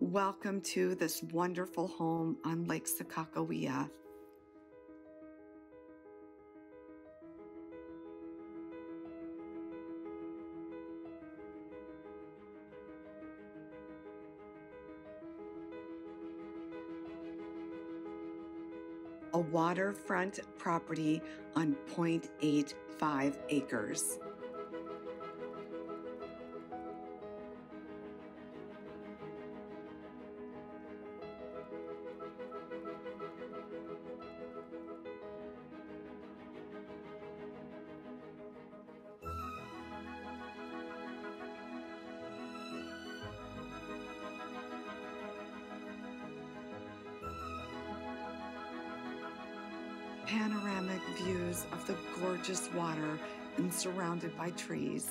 Welcome to this wonderful home on Lake Sakakawea. A waterfront property on 0.85 acres. Panoramic views of the gorgeous water and surrounded by trees.